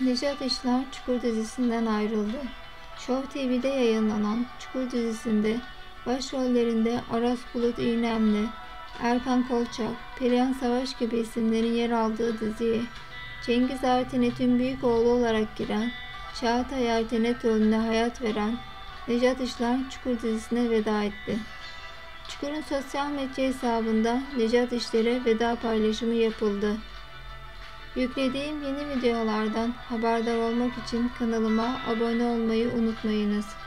Nejat İşler Çukur dizisinden ayrıldı. Show TV'de yayınlanan Çukur dizisinde başrollerinde Aras Bulut İğnemli, Erkan Kolçak, Perihan Savaş gibi isimlerin yer aldığı diziye Cengiz Ertenet'in büyük oğlu olarak giren Çağatay Ertenet rolüne hayat veren Nejat İşler Çukur dizisine veda etti. Çukur'un sosyal medya hesabında Nejat İşler'e veda paylaşımı yapıldı. Yüklediğim yeni videolardan haberdar olmak için kanalıma abone olmayı unutmayınız.